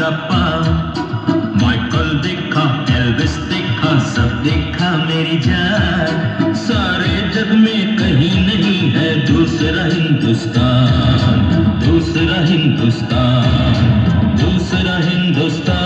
चप्पा माइकल देखा एल्विस देखा, सब देखा मेरी जान। सारे जग में कहीं नहीं है दूसरा हिंदुस्तान दूसरा हिंदुस्तान दूसरा हिंदुस्तान।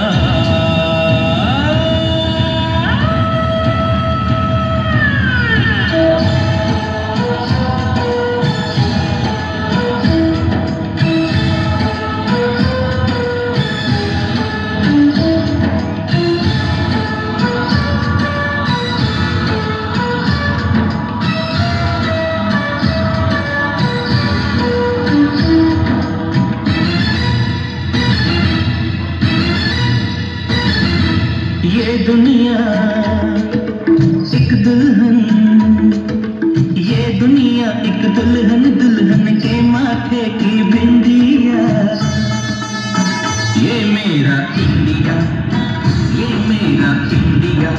ये दुनिया एक दुल्हन, ये दुनिया एक दुल्हन दुल्हन के माथे की बिंदिया। ये मेरा इंडिया, ये मेरा इंडिया।